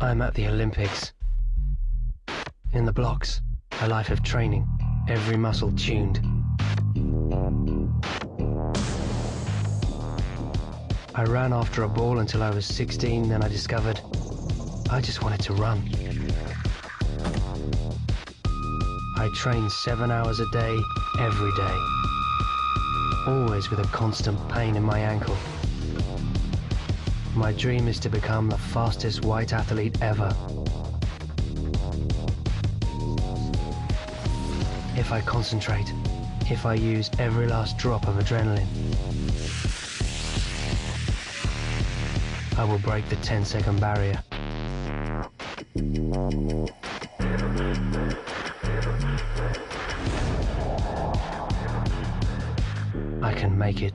I'm at the Olympics. In the blocks, a life of training, every muscle tuned. I ran after a ball until I was 16, then I discovered I just wanted to run. I trained seven hours a day, every day. Always with a constant pain in my ankle. My dream is to become the fastest white athlete ever. If I concentrate, if I use every last drop of adrenaline, I will break the 10 second barrier. I can make it.